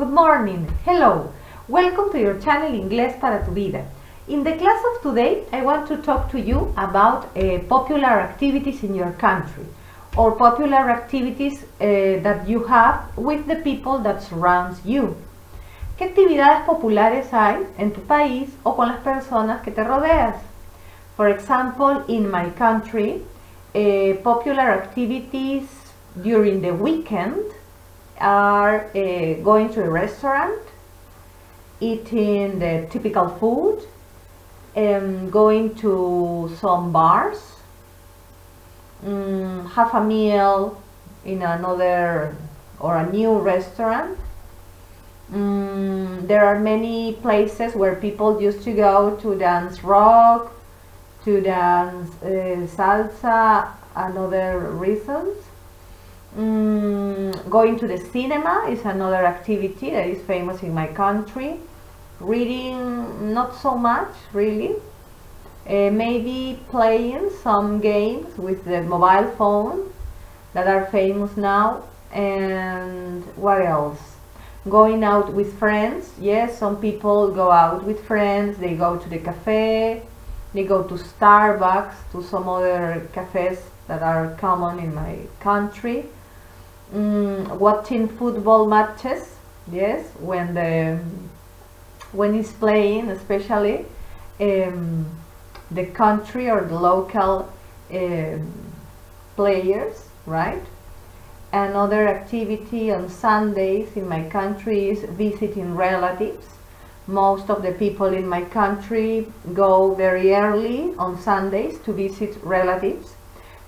Good morning. Hello. Welcome to your channel Inglés para tu vida. In the class of today, I want to talk to you about uh, popular activities in your country or popular activities uh, that you have with the people that surrounds you. ¿Qué actividades populares hay en tu país o con las personas que te rodeas? For example, in my country, uh, popular activities during the weekend are uh, going to a restaurant, eating the typical food, um, going to some bars, um, have a meal in another or a new restaurant. Um, there are many places where people used to go to dance rock, to dance uh, salsa, and other reasons. Mm, going to the cinema is another activity that is famous in my country. Reading, not so much, really. Uh, maybe playing some games with the mobile phone that are famous now. And what else? Going out with friends. Yes, some people go out with friends. They go to the cafe. They go to Starbucks, to some other cafes that are common in my country mm, watching football matches yes when the when he's playing especially um, the country or the local um, players right? Another activity on Sundays in my country is visiting relatives. Most of the people in my country go very early on Sundays to visit relatives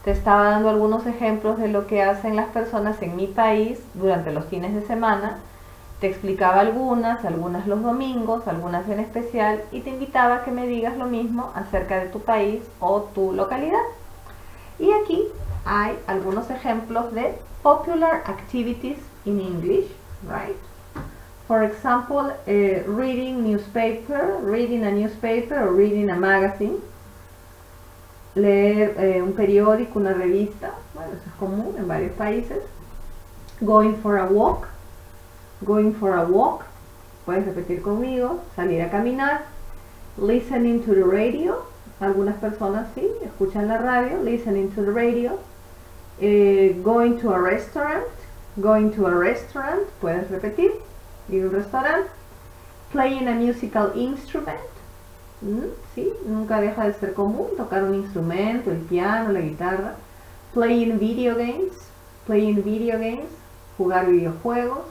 Te estaba dando algunos ejemplos de lo que hacen las personas en mi país durante los fines de semana. Te explicaba algunas, algunas los domingos, algunas en especial y te invitaba a que me digas lo mismo acerca de tu país o tu localidad. Y aquí hay algunos ejemplos de popular activities in English, right? For example, uh, reading newspaper, reading a newspaper or reading a magazine leer eh, un periódico, una revista, bueno, eso es común en varios países. Going for a walk, going for a walk, puedes repetir conmigo, salir a caminar. Listening to the radio, algunas personas sí, escuchan la radio, listening to the radio. Eh, going to a restaurant, going to a restaurant, puedes repetir, ir a un restaurante. Playing a musical instrument, ¿sí? Nunca deja de ser común tocar un instrumento, el piano, la guitarra. Playing video games, playing video games, jugar videojuegos.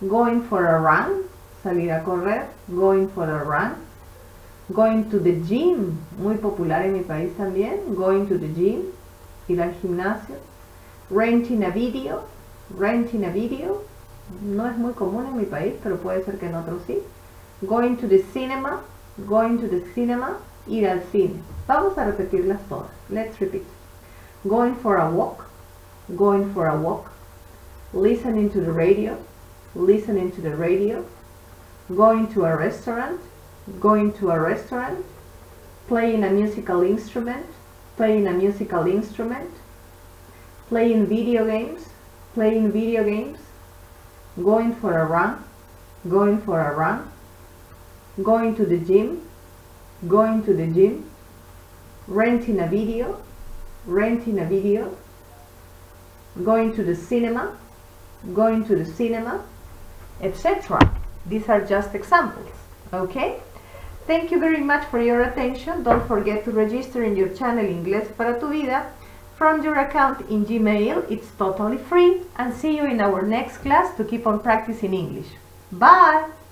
Going for a run, salir a correr, going for a run. Going to the gym, muy popular en mi país también, going to the gym, ir al gimnasio. Renting a video, renting a video, no es muy común en mi país, pero puede ser que en otros sí. Going to the cinema, going to the cinema, ir al cine. Vamos a repetirlas todas. Let's repeat. Going for a walk, going for a walk, listening to the radio, listening to the radio, going to a restaurant, going to a restaurant, playing a musical instrument, playing a musical instrument, playing video games, playing video games, going for a run, going for a run, going to the gym, going to the gym, renting a video, renting a video, going to the cinema, going to the cinema, etc. These are just examples, okay? Thank you very much for your attention. Don't forget to register in your channel Inglés para tu vida from your account in Gmail. It's totally free and see you in our next class to keep on practicing English. Bye!